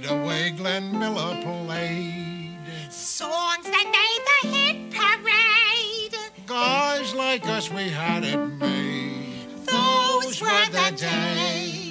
right away Glenn Miller played. Songs that made the hit parade. Guys like us, we had it made. Those, Those were, were the days. days.